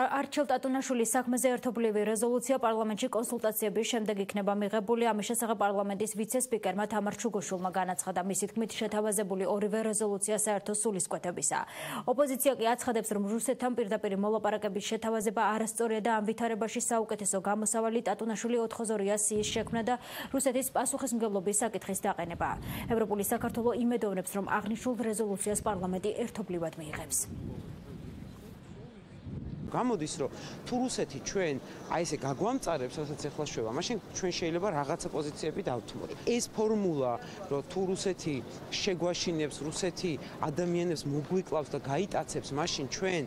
არჩილ ტატუნაშვილის საქმეზე ერთობლივი რეზოლუცია პარლამენტში კონსულტაციების შემდეგ იქნება მიღებული. ამის შესახებ პარლამენტის ვიცე-სპიკერმა თამარ ჩუგოშვილმა განაცხადა, მისი თქმით შეთავაზებული ორივე რეზოლუცია საერთო სულისკვეთებისაა. ოპოზიცია კი აცხადებს, რომ რუსეთთან პირდაპირ მოლაპარაკების შეთავაზება არასწორია და ამ ვითარებაში საუკეთესო გამოსავალი ტატუნაშვილი ოთხოზორია სიის შექმნა და რუსეთის პასუხისმგებლობის საკითხის დაყენება. ევროპული საქართველოს იმედოვნებს, რომ აღნიშნულ რეზოლუციას პარლამენტი ერთობლივად მიიღებს. გამოდის რომ თუ რუსეთი ჩვენ აი ესე გაგვამწარებს რასაც ახლა შვება მაშინ ჩვენ შეიძლება რაღაცა პოზიციები დავთმოთ. ეს ფორმულა რომ თუ რუსეთი შეგვაშინებს რუსეთი ადამიანებს მოგვიკლავს და გაიტაცებს მაშინ ჩვენ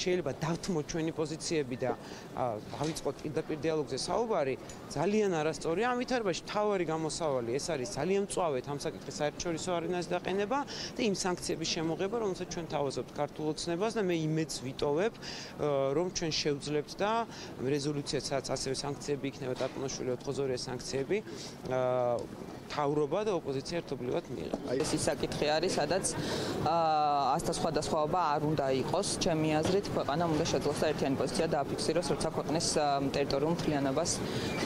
შეიძლება დავთმოთ ჩვენი პოზიციები და დავიწყოთ პირდაპირ დიალოგზე საუბარი ძალიან არასწორია ამ ვითარებაში თავარი გამოსავალი ეს არის ძალიან მწვავედ ამ საკითხის საერთაშორისო არენაზე დაყენება და იმ სანქციების შემოღება რომელსაც ჩვენ თავაზობთ ქართულ ოცნებას და მე იმედს ვიტოვებ რომ ჩვენ შევძლებთ და რეზოლუციასაც ასევე სანქციები იქნება დაპნოშვილი 82 სანქციები თავრობა და ოპოზიცია ერთობლივად მიიღება. აი ეს ისაკითხი არის, სადაც აა ასთა სხვადასხვაობა არ უნდა იყოს, ჩემი აზრით, ქვეყანა უნდა შეძლოს და ერთიანი პოზიცია დააფიქსიროს, როცა ქვეყნის ტერიტორიულ მთლიანობას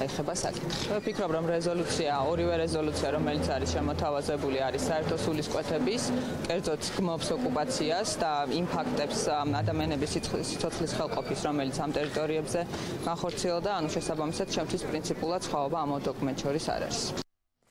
ეხება საკითხი. ვფიქრობ, რომ რეზოლუცია, ორივე რეზოლუცია, რომელიც არის შემოთავაზებული, არის საერთო სულისკვეთების, კერძოდ გმობს ოკუპაციას და იმ ფაქტებს ადამიანების სიცოცხლის ხელყოფის, რომელიც ამ ტერიტორიებზე განხორციელდა, ანუ შესაბამისად, ჩემთვის პრინციპულად სხვაობა ამ დოკუმენტ შორის არ არის.